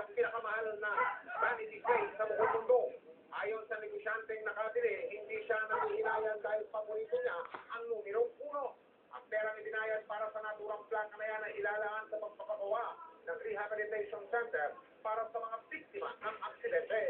pinakamahal na vanity plate sa buong mundo. Ayon sa negosyanteng nakabili, hindi siya nangihinayan dahil paborito niya ang numero 1. Ang perang ibinayad para sa naturang plaka na yan ay ilalaan sa pagpapagawa ng rehabilitation center para sa mga biktima ng aksidente.